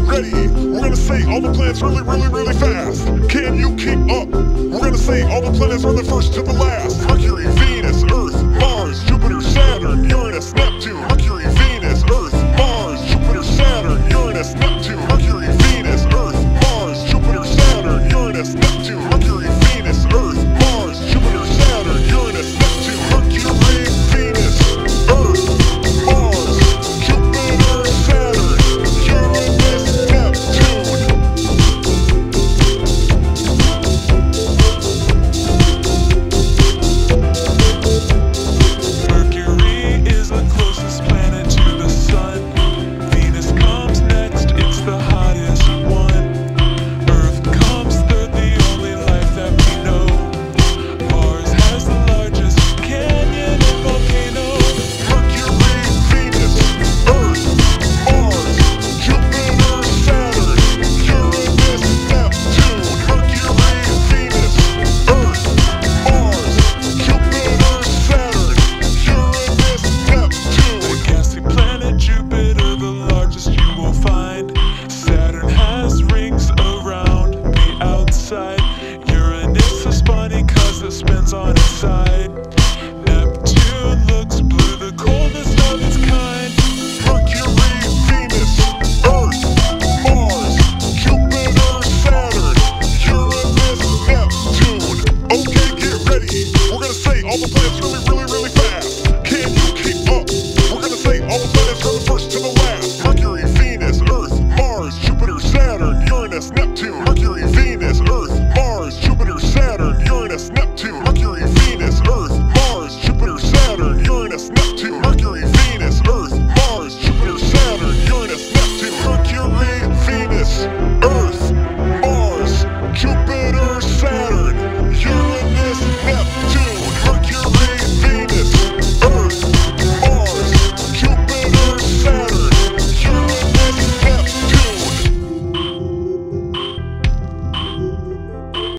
get ready. We're gonna say all the planets really, really, really fast. Can you keep up? We're gonna say all the planets from the first to the last. Mercury, Venus,